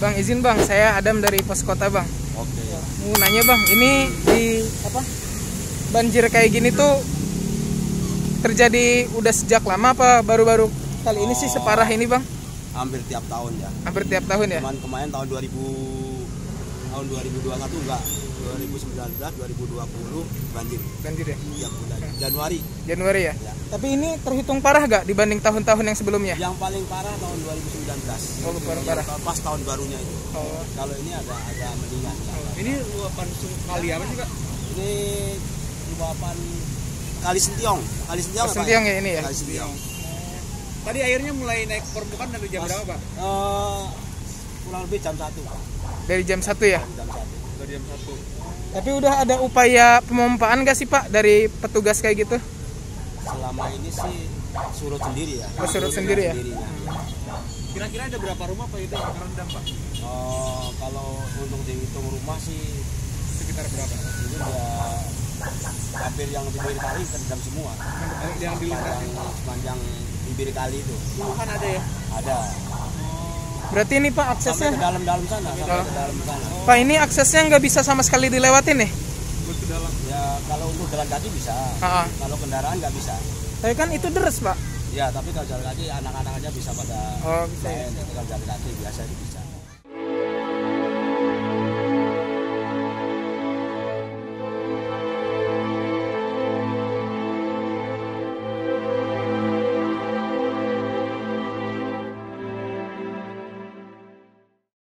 Bang izin bang, saya Adam dari pos kota bang. Oke. Mau nanya bang, ini di apa banjir kayak gini tuh terjadi udah sejak lama apa baru-baru kali ini sih separah ini bang? Hampir tiap tahun ya. Hampir tiap tahun ya? Cuman kemarin tahun 2000 tahun 2021 enggak. 2019 2020 banjir Banjir ya? tiap bulan. Januari. Januari ya? Ya. Tapi ini terhitung parah gak dibanding tahun-tahun yang sebelumnya? Yang paling parah tahun 2019. Oh, paling parah. Pas tahun barunya itu. Oh, Kalau ini agak agak mendingan. Ini luapan kali apa sih, Pak? Ini luapan Kali Sentiong. Kali Sentiong. apa Sentiong ya ini ya? Kali Sentiong. Tadi airnya mulai naik permukaan dari jam berapa, Pak? Eh, kurang lebih jam 1. dari jam 1 ya? Jam 1. Dari jam 1. Tapi udah ada upaya pemompaan gak sih pak dari petugas kayak gitu? Selama ini sih surut sendiri ya. Oh, surut sendiri ya? Ya. Kira-kira ada berapa rumah Pak itu yang terendam, Pak? Oh, kalau untuk dihitung rumah sih Sekitar berapa? ini ya hampir yang di bibir kali terendam semua. Yang di Sepanjang, sepanjang bibir kali itu Puluhan ada ya? ada. Berarti ini pak Sampai aksesnya? ke dalam-dalam sana, sampai Oh. ke dalam sana. Pak ini aksesnya nggak bisa sama sekali dilewatin nih? Ke dalam. Ya kalau untuk jalan kaki bisa, Ah, ah. kalau kendaraan nggak bisa. Tapi kan itu deres pak. Ya tapi kalau jalan kaki anak-anak aja bisa pada Oh bisa ya. main. Kalau jalan kaki biasa itu bisa.